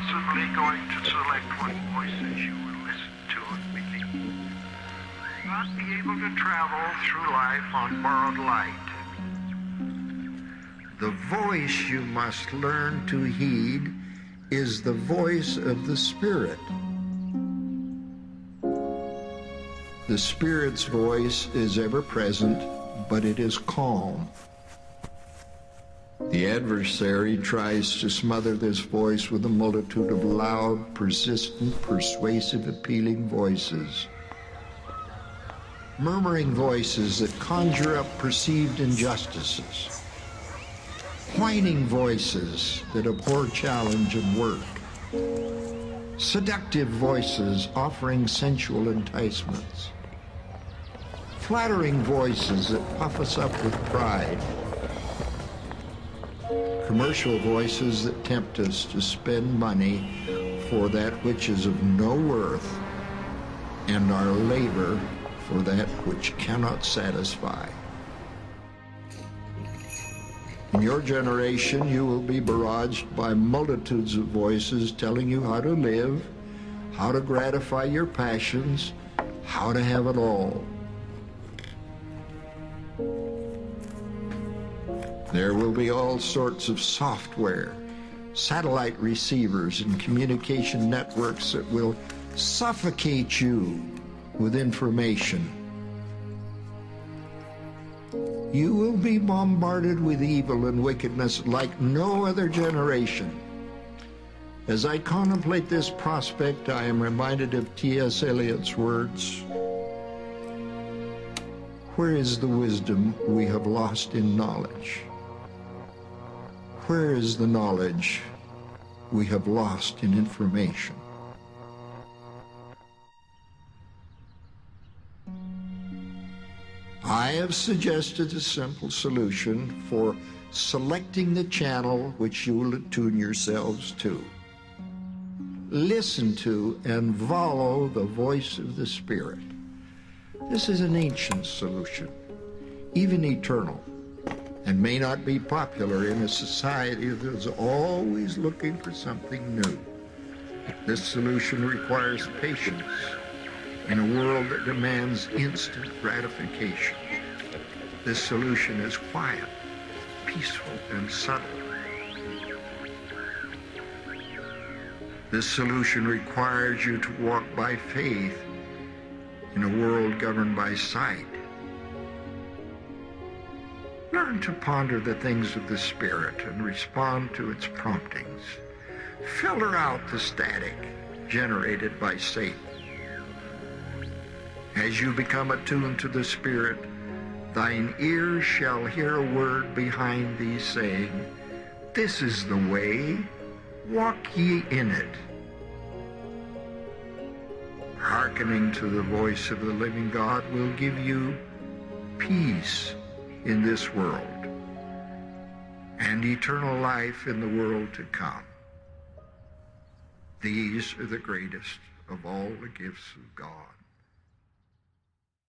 possibly going to select what voices you will listen to and believe. Not be able to travel through life on borrowed light. The voice you must learn to heed is the voice of the Spirit. The Spirit's voice is ever present, but it is calm. The adversary tries to smother this voice with a multitude of loud, persistent, persuasive, appealing voices. Murmuring voices that conjure up perceived injustices. Whining voices that abhor challenge and work. Seductive voices offering sensual enticements. Flattering voices that puff us up with pride commercial voices that tempt us to spend money for that which is of no worth and our labor for that which cannot satisfy. In your generation, you will be barraged by multitudes of voices telling you how to live, how to gratify your passions, how to have it all. There will be all sorts of software, satellite receivers, and communication networks that will suffocate you with information. You will be bombarded with evil and wickedness like no other generation. As I contemplate this prospect, I am reminded of T.S. Eliot's words. Where is the wisdom we have lost in knowledge? Where is the knowledge we have lost in information? I have suggested a simple solution for selecting the channel which you will attune yourselves to. Listen to and follow the voice of the Spirit. This is an ancient solution, even eternal and may not be popular in a society that is always looking for something new. This solution requires patience in a world that demands instant gratification. This solution is quiet, peaceful, and subtle. This solution requires you to walk by faith in a world governed by sight. Learn to ponder the things of the Spirit and respond to its promptings. Filter out the static generated by Satan. As you become attuned to the Spirit, thine ears shall hear a word behind thee saying, This is the way, walk ye in it. Hearkening to the voice of the living God will give you peace in this world and eternal life in the world to come. These are the greatest of all the gifts of God.